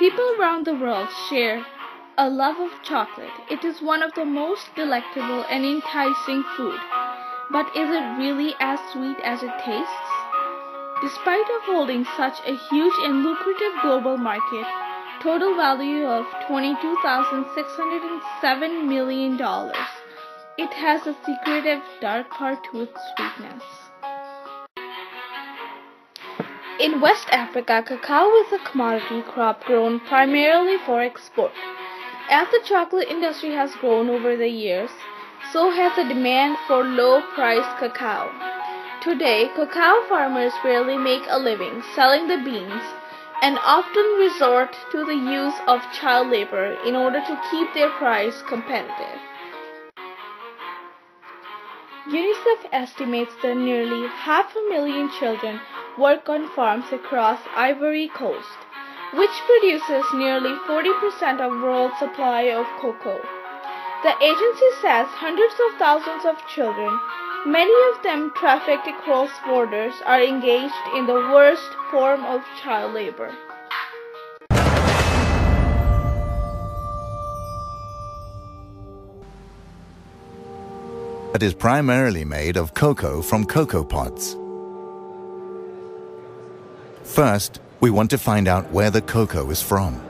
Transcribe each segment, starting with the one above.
People around the world share a love of chocolate. It is one of the most delectable and enticing food. But is it really as sweet as it tastes? Despite of holding such a huge and lucrative global market, total value of $22,607 million, it has a secretive dark part to its sweetness. In West Africa, cacao is a commodity crop grown primarily for export. As the chocolate industry has grown over the years, so has the demand for low-priced cacao. Today, cacao farmers rarely make a living selling the beans and often resort to the use of child labor in order to keep their price competitive. UNICEF estimates that nearly half a million children work on farms across Ivory Coast, which produces nearly 40% of world supply of cocoa. The agency says hundreds of thousands of children Many of them trafficked across borders are engaged in the worst form of child labor. It is primarily made of cocoa from cocoa pods. First, we want to find out where the cocoa is from.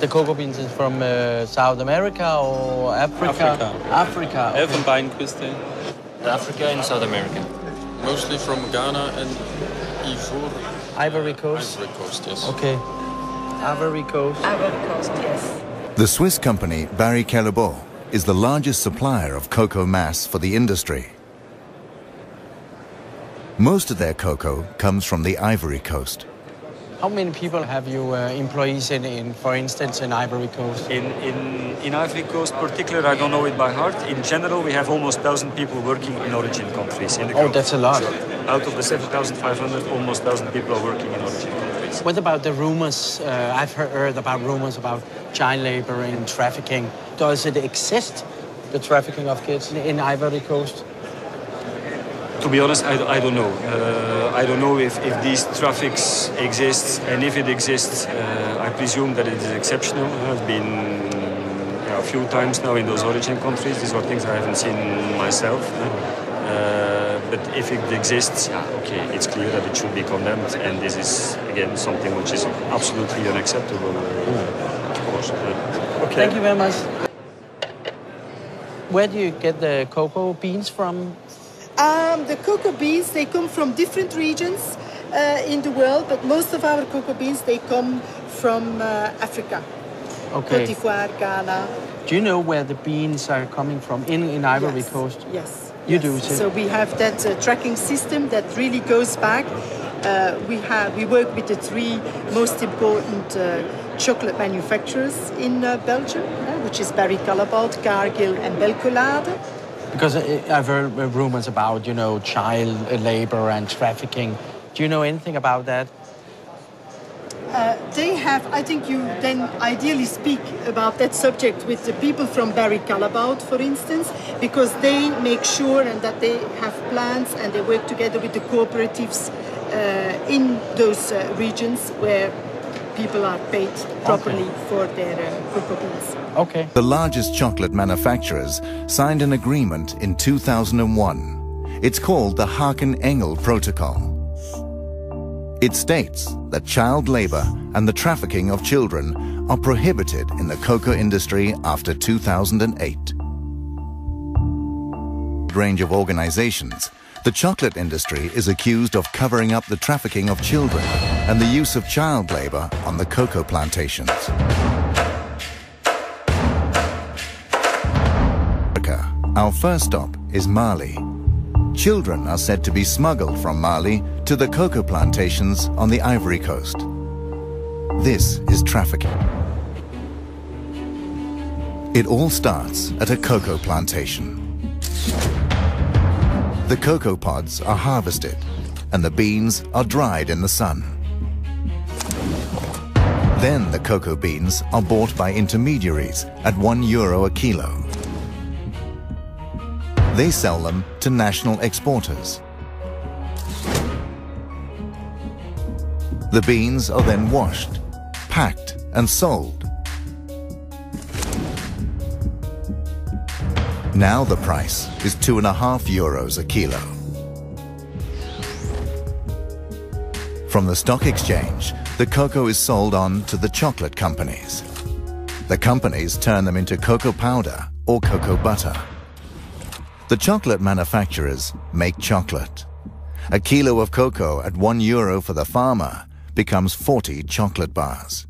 The cocoa beans is from uh, South America or Africa? Africa. Africa. okay. Elfenbeinküste. Africa and South America. Mostly from Ghana and Ivory. Ivory Coast. Ivory Coast, yes. Okay. Ivory Coast. Ivory Coast, yes. The Swiss company Barry Callebaut is the largest supplier of cocoa mass for the industry. Most of their cocoa comes from the Ivory Coast. How many people have you uh, employees in, in, for instance, in Ivory Coast? In, in, in Ivory Coast, particular, I don't know it by heart. In general, we have almost 1,000 people working in origin countries. In the Oh, group. that's a lot. Out of the 7,500, almost 1,000 people are working in origin countries. What about the rumors? Uh, I've heard, about rumors about child labor and trafficking. Does it exist, the trafficking of kids in, in Ivory Coast? To be honest, I, I don't know. Uh, I don't know if, if these traffics exist, and if it exists, uh, I presume that it is exceptional. I've been yeah, a few times now in those origin countries. These are things I haven't seen myself. But if it exists, yeah, okay, it's clear that it should be condemned, and this is again something which is absolutely unacceptable. uh, Of course. uh, okay. Thank you very much. Where do you get the cocoa beans from? Um, the cocoa beans, they come from different regions uh, in the world, but most of our cocoa beans, they come from uh, Africa. Okay. Cote d'Ivoire, Ghana. Do you know where the beans are coming from in, in Ivory yes. Coast? Yes. You yes. do too. So we have that uh, tracking system that really goes back. Uh, we have we work with the three most important uh, chocolate manufacturers in uh, Belgium, uh, which is Barry Callebaut, Cargill, and Belcolade. Because I've heard rumors about, you know, child labor and trafficking. Do you know anything about that? Uh, they have, I think you then ideally speak about that subject with the people from Barry Callebaut, for instance, because they make sure and that they have plans and they work together with the cooperatives uh, in those uh, regions where people are paid properly for their uh, cocoa beans. Okay. The largest chocolate manufacturers signed an agreement in 2001. It's called the Harkin-Engel Protocol. It states that child labor and the trafficking of children are prohibited in the cocoa industry after 2008. Range of organizations, the chocolate industry is accused of covering up the trafficking of children and the use of child labor on the cocoa plantations. Our first stop is Mali. Children are said to be smuggled from Mali to the cocoa plantations on the Ivory Coast. This is trafficking. It all starts at a cocoa plantation. The cocoa pods are harvested and the beans are dried in the sun. Then the cocoa beans are bought by intermediaries at one euro a kilo. They sell them to national exporters. The beans are then washed, packed and sold. Now the price is two and a half euros a kilo. From the stock exchange, the cocoa is sold on to the chocolate companies. The companies turn them into cocoa powder or cocoa butter. The chocolate manufacturers make chocolate. A kilo of cocoa at one euro for the farmer becomes 40 chocolate bars.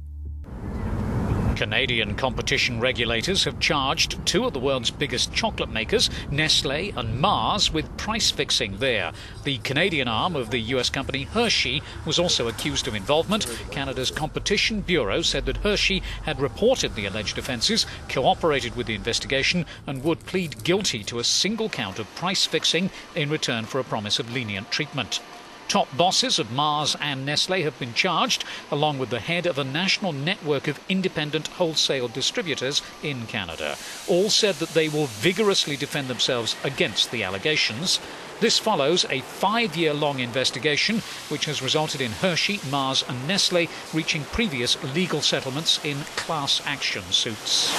Canadian competition regulators have charged two of the world's biggest chocolate makers, Nestle and Mars, with price fixing there. The Canadian arm of the US company Hershey was also accused of involvement. Canada's Competition Bureau said that Hershey had reported the alleged offences, cooperated with the investigation, and would plead guilty to a single count of price fixing in return for a promise of lenient treatment. Top bosses of Mars and Nestle have been charged, along with the head of a national network of independent wholesale distributors in Canada. All said that they will vigorously defend themselves against the allegations. This follows a five year long investigation which has resulted in Hershey, Mars, and Nestle reaching previous legal settlements in class action suits.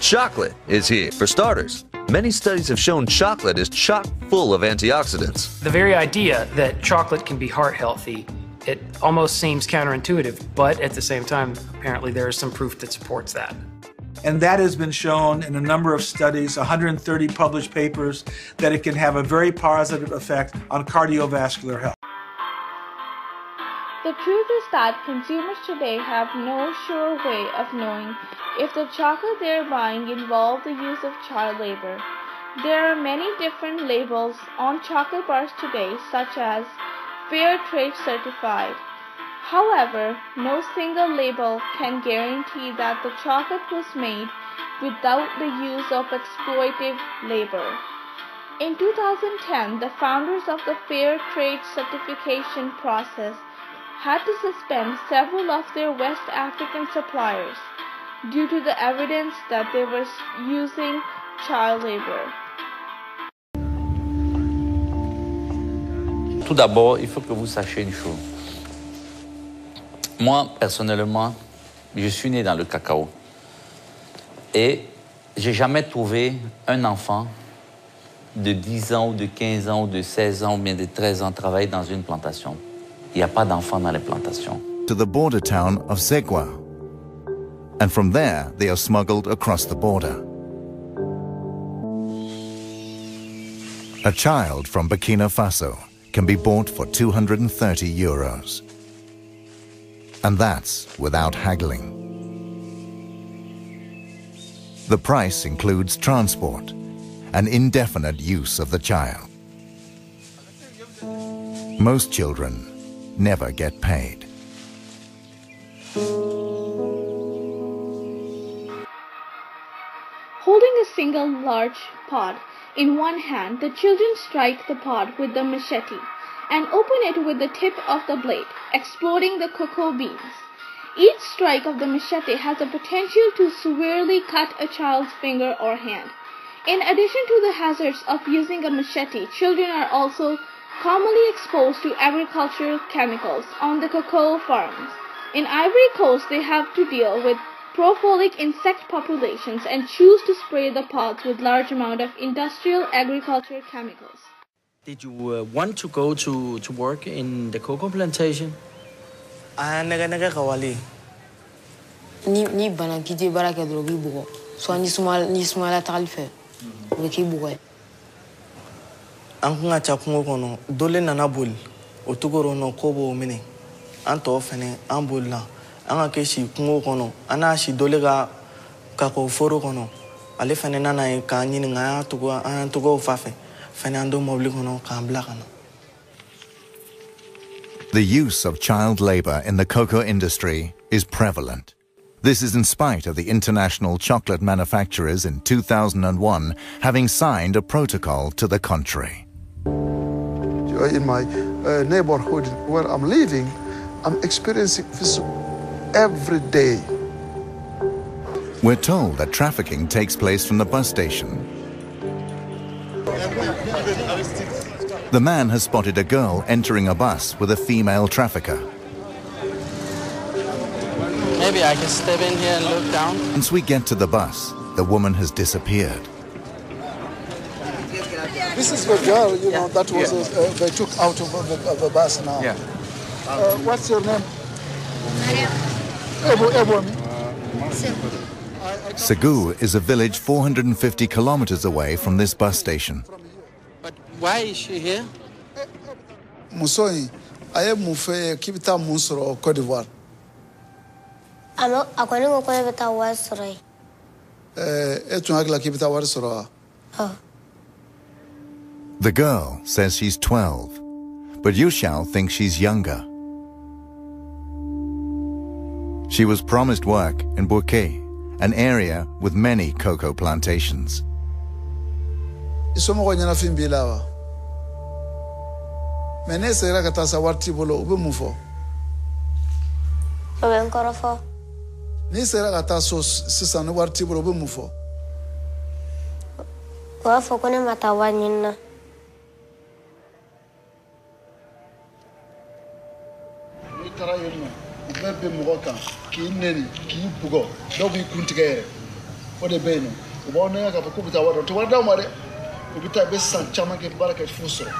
Chocolate is here, for starters. Many studies have shown chocolate is chock full of antioxidants. The very idea that chocolate can be heart healthy, it almost seems counterintuitive, but at the same time, apparently there is some proof that supports that. And that has been shown in a number of studies, 130 published papers, that it can have a very positive effect on cardiovascular health. The truth is that consumers today have no sure way of knowing if the chocolate they're buying involves the use of child labor. There are many different labels on chocolate bars today, such as Fair Trade Certified. However, no single label can guarantee that the chocolate was made without the use of exploitative labor. In 2010, the founders of the Fair Trade certification process had to suspend several of their West African suppliers due to the evidence that they were using child labor. Tout d'abord, il faut que vous sachiez une chose. Moi, personnellement, je suis né dans le cacao. Et j'ai jamais trouvé un enfant de 10 ans ou de 15 ans ou de 16 ans ou bien de 13 ans travailler dans une plantation. Il n'y a pas d'enfants dans les plantations. To the border town of Zégoua. And from there, they are smuggled across the border. A child from Burkina Faso can be bought for 230 euros. And that's without haggling. The price includes transport and indefinite use of the child. Most children never get paid. Holding a single large pod in one hand, the children strike the pod with the machete and open it with the tip of the blade, exploding the cocoa beans. Each strike of the machete has the potential to severely cut a child's finger or hand. In addition to the hazards of using a machete, children are also commonly exposed to agricultural chemicals on the cocoa farms. In Ivory Coast, they have to deal with profolic insect populations and choose to spray the pods with large amount of industrial agricultural chemicals. Did you uh, want to go to, to work in the cocoa plantation? Ah, naga naga kawali. Ni ni bana kiti bara ke drogi bugo. So ni suma ni suma la tagal fe. Bugo. An kun ka ca kungo kɔnɔ dole nana boli. O togoro nɔ ko b'o minɛ. An tɔw fɛnɛ an bolila. An ka kɛ si kungo kɔnɔ. An n'a si dole ka kako foro kɔnɔ. Ale fɛnɛ nana ye k'an ɲininka an y'a togo an y'an togow fa fɛ. Fɛnɛ an don mɔbili kɔnɔ k'an bila ka na. The use of child labor in the cocoa industry is prevalent. This is in spite of the international chocolate manufacturers in 2001 having signed a protocol to the contrary. In my uh, neighborhood where I'm living, I'm experiencing this every day. We're told that trafficking takes place from the bus station. The man has spotted a girl entering a bus with a female trafficker. Maybe I can step in here and look down. Once we get to the bus, the woman has disappeared. This is the girl, you know, that was Yeah. uh, they took out of the, of the bus now. Yeah. Uh, what's your name? Ebo, Ebomi. Segu is a village 450 kilometers away from this bus station. But why is she here? Musoi, am mufe kibita musoro Côte d'Ivoire. Alo, ako ni ko ko beta wasray. Eh, etu agla kibita war soro. The girl says she's 12, but Yushao thinks she's younger. She was promised work in Bouaké, an area with many cocoa plantations. Isomo ko nyana fimbi lawa. Mene sera kata sa warti bolo ube mufo. Oben korofo. Ni sera kata so sisan ni warti bolo ube mufo. Wa ko ne mata wa nyinna. Ni Ube be mɔgɔ kan k'i neni k'i bugɔ dɔw b'i kun tigɛ yɛrɛ o de bɛ yen nɔ u b'aw nɛgɛ k'a fɔ k'u bɛ taa wari dɔ u tɛ wari d'aw ma dɛ u bɛ taa i bɛ san caman kɛ baara kɛ fo sɔrɔ.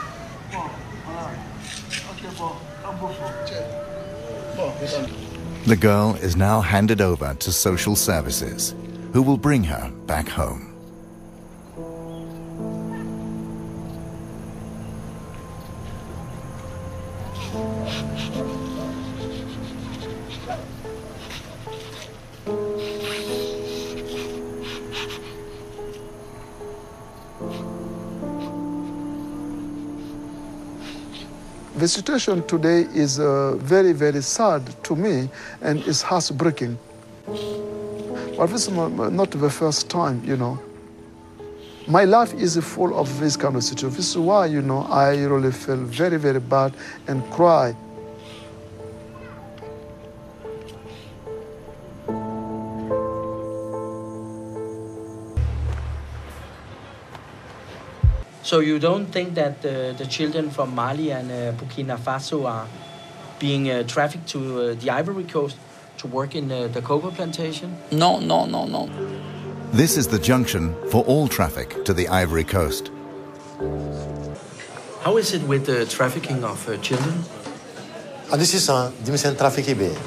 The girl is now handed over to social services, who will bring her back home. The situation today is uh, very, very sad to me and it's heartbreaking. But this is not the first time, you know. My life is full of this kind of situation. This is why, you know, I really feel very, very bad and cry. So you don't think that the, the children from Mali and uh, Burkina Faso are being uh, trafficked to uh, the Ivory Coast to work in uh, the cocoa plantation? No, no, no, no. This is the junction for all traffic to the Ivory Coast. How is it with the trafficking of uh, children? adi sisan denmisɛn trafiki bɛ yen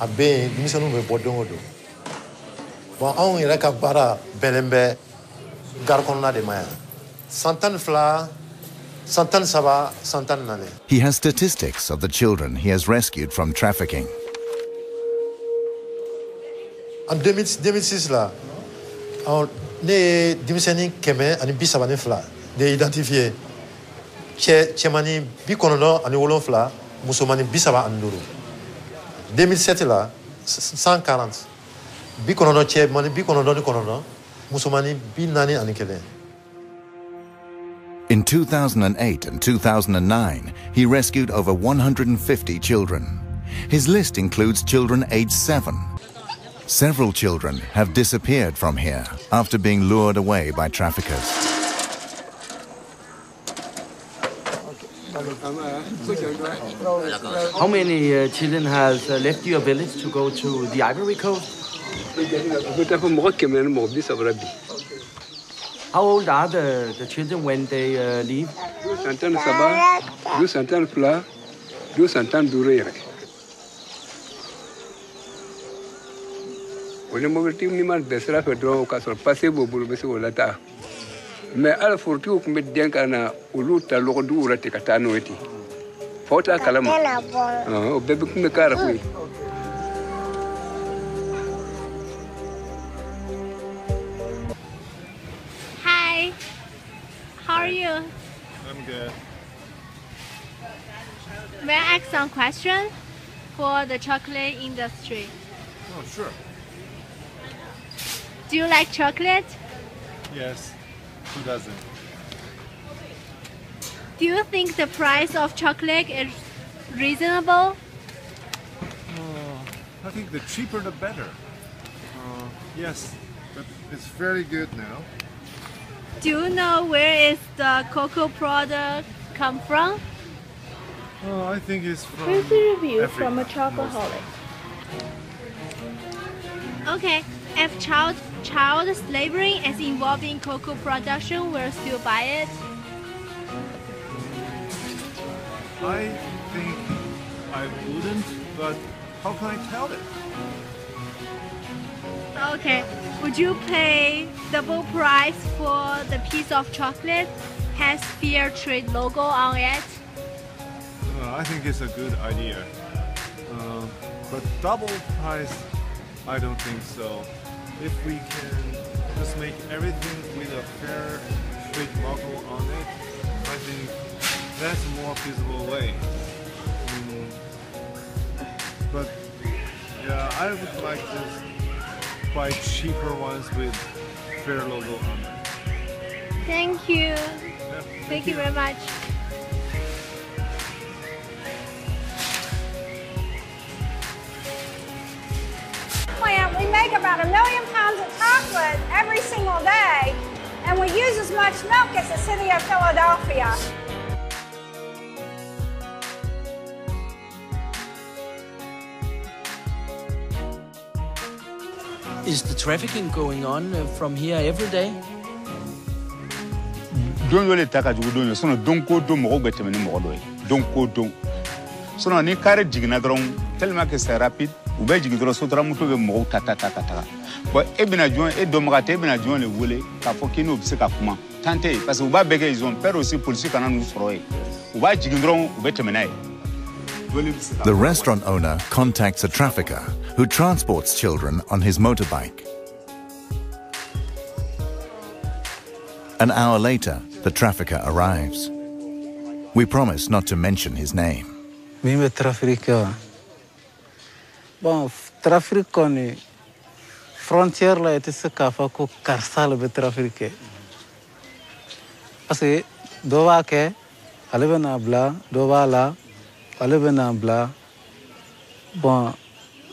a bɛ yen denmisɛnninw bɛ bɔ don o don bɔn anw yɛrɛ ka baara bɛnnen bɛ gari kɔnɔna de ma yan san tan ni fila san tan ni saba san tan ni naani He has statistics of the children he has rescued from trafficking. en 2006 la ɔ, ne ye denmisɛnnin kɛmɛ ani bi saba ni fila de identifiye cɛ cɛmani bi kɔnɔntɔn ani wolonfila musomani bi saba ani duuru 2007 la 140 bi kɔnɔntɔn cɛmani bi kɔnɔntɔn ni kɔnɔntɔn musomani bi naani In 2008 and 2009, he rescued over 150 children. His list includes children aged 7. Several children have disappeared from here after being lured away by traffickers. How many uh, children has uh, left your village to go to the Ivory Coast? How old are the, the children when they uh, leave? santan saba du santan fila du santan duuru yɛrɛ o ni mobilitigi ni ma bɛn sira fɛ dɔrɔn k'a sɔrɔ pase b'o bolo bɛ se k'o lataa mɛ ala forotigiw tun bɛ dɛn ka na olu ta lɔgɔduguw la ten ka taa n'o ye ten faw t'a kalama Ɔhɔn, o bɛɛ bɛ kun May I ask some question for the chocolate industry? Oh, sure. Do you like chocolate? Yes. Who doesn't? Do you think the price of chocolate is reasonable? Oh, I think the cheaper the better. Uh, yes, but it's very good now. Do you know where is the cocoa product come from? Oh, I think it's from. Here's a review Africa, from a chocoholic. Okay, if child child slavery is involved in cocoa production, we'll still buy it. I think I wouldn't, but how can I tell it? Okay, would you pay double price for the piece of chocolate has fair trade logo on it? Uh, I think it's a good idea. Uh, but double price, I don't think so. If we can just make everything with a fair trade logo on it, I think that's a more feasible way. Mm, but yeah, I would like to buy cheaper ones with fair logo on them. Thank you. thank, you very much. plant, we make about a million pounds of chocolate every single day, and we use as much milk as the city of Philadelphia. Is the trafficking going on uh, from here every day? don dɔ le ta ka jugu don ye sinɔn don ko don mɔgɔw bɛ tɛmɛ ni mɔgɔ dɔ ye don ko don sinɔn ni kare jiginna dɔrɔn tellement que c'est rapide u bɛ jigin dɔrɔn sotaramuso bɛ mɔgɔw ta ta ta ka taga bɔn e bɛna jɔn e dɔnbaga tɛ e bɛna jɔn le wele k'a fɔ k'i n'o bɛ se ka kuma. Tan tɛ yen parce que u b'a bɛɛ kɛ ils ont peur aussi polisi kana n'u sɔrɔ yen u b'a jigin dɔrɔn u bɛ tɛmɛ n'a ye The restaurant owner contacts a trafficker who transports children on his motorbike. An hour later, the trafficker arrives. We promise not to mention his name. Min bɛ traffic kɛ wa bon traffic la tɛ se k'a fɔ ko karisa le bɛ traffic kɛ parce que dɔ b'a kɛ ale n'a bila dɔ la ale bɛ n'a bila bon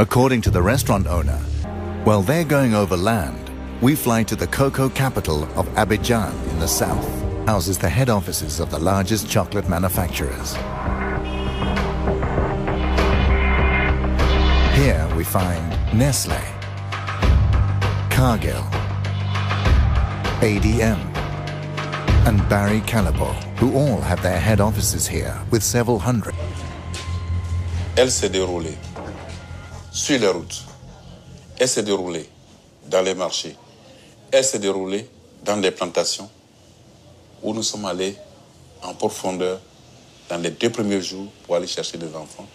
According to the restaurant owner, while they're going over land, we fly to the cocoa capital of Abidjan in the south, houses the head offices of the largest chocolate manufacturers. Here we find Nestle, Cargill, ADM, and Barry Callebaut, who all have their head offices here with several hundred. Elle s'est déroulée sur les routes. Elle s'est déroulée dans les marchés. Elle s'est déroulée dans les plantations où nous sommes allés en profondeur dans les deux premiers jours pour aller chercher des enfants.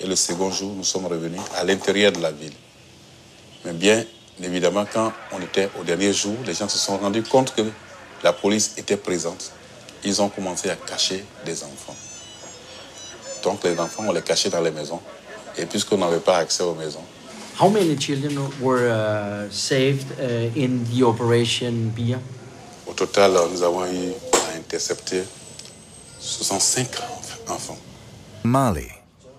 Et le second jour, nous sommes revenus à l'intérieur de la ville. Mais bien évidemment, quand on était au dernier jour, les gens se sont rendus compte que la police était présente. Ils ont commencé à cacher des enfants. Donc les enfants, on les cachait dans les maisons. Et puisqu'on n'avait pas accès aux maisons, How many children were uh, saved uh, in the operation Bia? au total, nous avons eu à intercepter 65 enfants. Mali,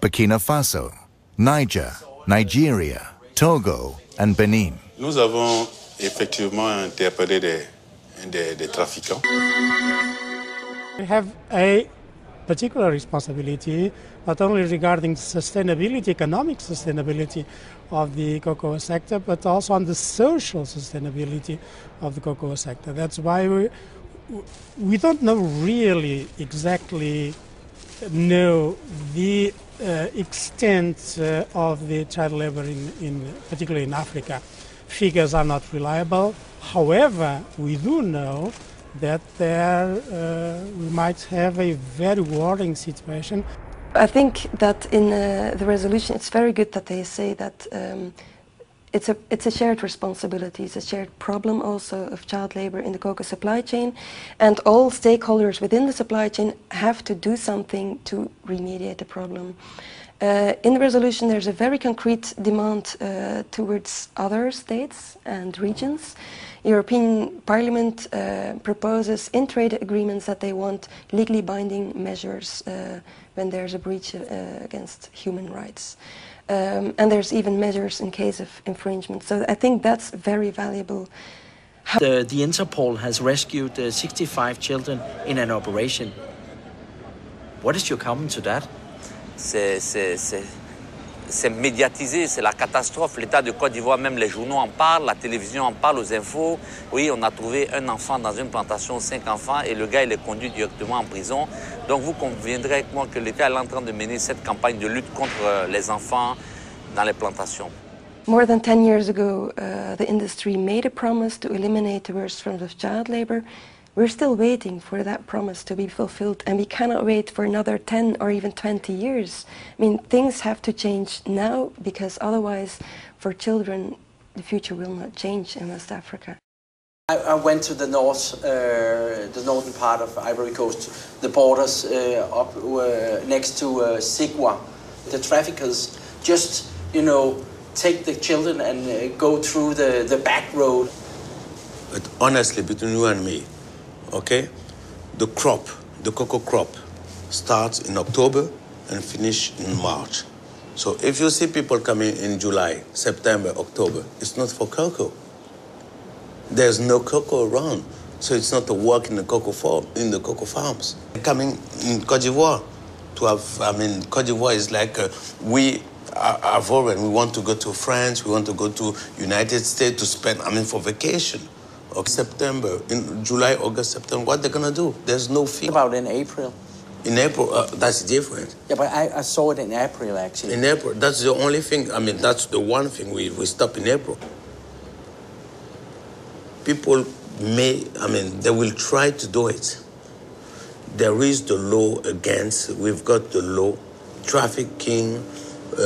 Burkina Faso, Niger, Nigeria, Togo, and Benin. Nous avons effectivement interpellé des, des, des trafiquants. We have a particular responsibility, not only regarding sustainability, economic sustainability of the cocoa sector, but also on the social sustainability of the cocoa sector. That's why we, we don't know really exactly know the uh, extent uh, of the child labor in, in particularly in Africa. Figures are not reliable. However, we do know that there uh, we might have a very worrying situation. I think that in uh, the resolution it's very good that they say that um, it's a it's a shared responsibility. It's a shared problem also of child labor in the cocoa supply chain, and all stakeholders within the supply chain have to do something to remediate the problem. Uh, in the resolution, there's a very concrete demand uh, towards other states and regions. European Parliament uh, proposes in trade agreements that they want legally binding measures uh, when there's a breach uh, against human rights. Um, and there's even measures in case of infringement. So I think that's very valuable. The, the Interpol has rescued uh, 65 children in an operation. What is your comment to that? C'est médiatisé, c'est la catastrophe. L'État de Côte d'Ivoire, même les journaux en parlent, la télévision en parle, aux infos. Oui, on a trouvé un enfant dans une plantation, cinq enfants, et le gars, il est conduit directement en prison. Donc vous conviendrez avec moi que l'État est en train de mener cette campagne de lutte contre euh, les enfants dans les plantations. More than 10 years ago, uh, the industry made a promise to eliminate the worst forms child labor. We're still waiting for that promise to be fulfilled, and we cannot wait for another 10 or even 20 years. I mean, things have to change now because otherwise, for children, the future will not change in West Africa. I, I went to the north, uh, the northern part of Ivory Coast, the borders uh, up uh, next to uh, Zégoua. The traffickers just, you know, take the children and uh, go through the, the back road. But honestly, between you and me, okay? The crop, the cocoa crop, starts in October and finish in March. So if you see people coming in July, September, October, it's not for cocoa. There's no cocoa around, so it's not a work in the cocoa farm, in the cocoa farms. Coming in Cote d'Ivoire to have, I mean, Cote d'Ivoire is like uh, we are, are foreign. We want to go to France, we want to go to United States to spend, I mean, for vacation of September, in July, August, September, what they're gonna do? There's no fee. About in April. In April, uh, that's different. Yeah, but I, I saw it in April actually. In April, that's the only thing, I mean, that's the one thing we, we stop in April. People may, I mean, they will try to do it. There is the law against, we've got the law, trafficking, uh,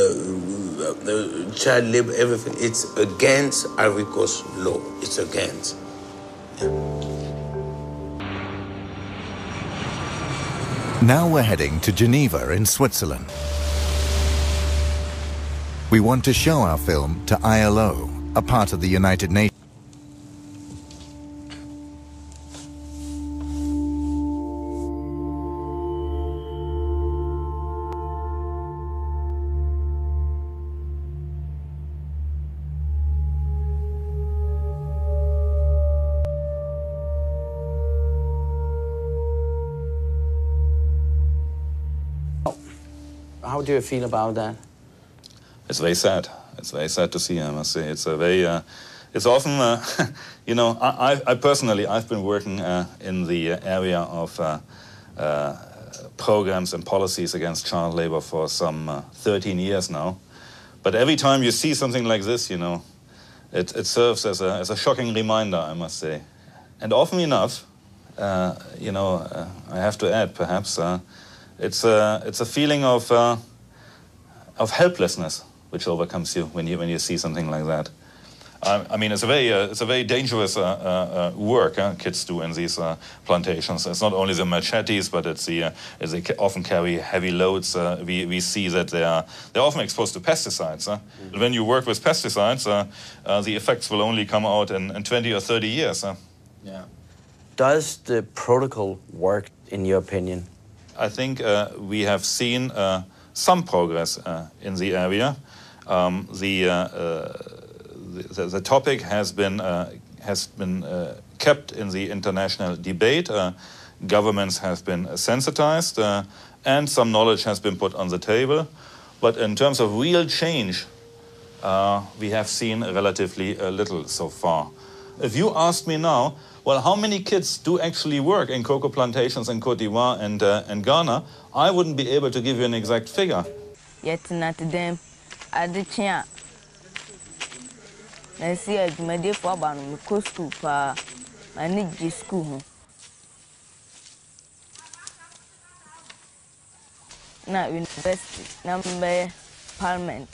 uh, child labor, everything. It's against Ivory Coast law. It's against. Now we're heading to Geneva in Switzerland. We want to show our film to ILO, a part of the United Nations. How do you feel about that? It's very sad. It's very sad to see. I must say, it's a very. Uh, it's often, uh, you know, I, I, personally, I've been working uh, in the area of uh, uh, programs and policies against child labor for some uh, 13 years now. But every time you see something like this, you know, it, it serves as a, as a shocking reminder, I must say. And often enough, you know, I have to add, perhaps, it's a, it's a feeling of, uh, of helplessness which overcomes you when, you when you see something like that. I, mean, it's a very, uh, it's a very dangerous uh, uh, uh work kids do in these uh, plantations. It's not only the machetes, but it's the, it's they often carry heavy loads. we, we see that they are, they're often exposed to pesticides. Mm -hmm. When you work with pesticides, the effects will only come out in, in 20 or 30 years. Yeah. Does the protocol work, in your opinion? I think uh, we have seen uh, some progress uh, in the area. Um, the, the, the topic has been has been kept in the international debate. governments have been sensitized, and some knowledge has been put on the table. But in terms of real change, uh, we have seen relatively uh, little so far. If you ask me now, well, how many kids do actually work in cocoa plantations in Cote d'Ivoire and, uh, and Ghana? I wouldn't be able to give you an exact figure. Yet not them. I did. Nancy, I made for Ban, uh, school, pa, manage school. Now university na mbɛyɛ parliament.